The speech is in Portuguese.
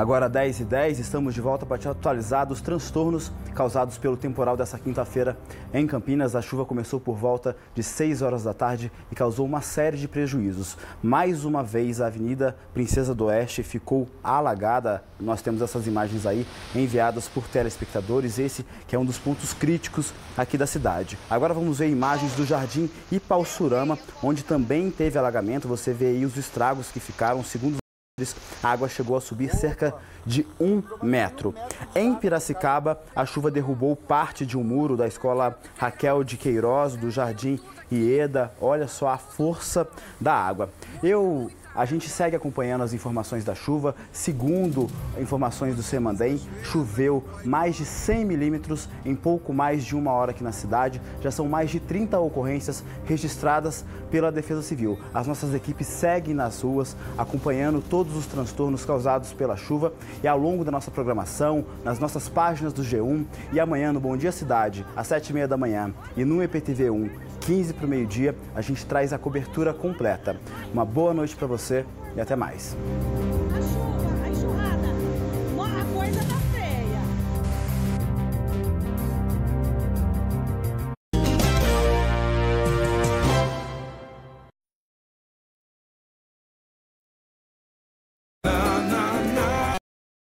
Agora 10 e 10, estamos de volta para te atualizar os transtornos causados pelo temporal dessa quinta-feira em Campinas. A chuva começou por volta de 6 horas da tarde e causou uma série de prejuízos. Mais uma vez, a Avenida Princesa do Oeste ficou alagada. Nós temos essas imagens aí enviadas por telespectadores, esse que é um dos pontos críticos aqui da cidade. Agora vamos ver imagens do Jardim Ipausurama, onde também teve alagamento. Você vê aí os estragos que ficaram, segundo a água chegou a subir cerca de um metro. Em Piracicaba, a chuva derrubou parte de um muro da escola Raquel de Queiroz, do Jardim Ieda. Olha só a força da água. Eu a gente segue acompanhando as informações da chuva. Segundo informações do Semandem, choveu mais de 100 milímetros em pouco mais de uma hora aqui na cidade. Já são mais de 30 ocorrências registradas pela Defesa Civil. As nossas equipes seguem nas ruas, acompanhando todos os transtornos causados pela chuva. E ao longo da nossa programação, nas nossas páginas do G1 e amanhã no Bom Dia Cidade, às 7h30 da manhã, e no EPTV 1, 15 para o meio-dia, a gente traz a cobertura completa. Uma boa noite para você e até mais.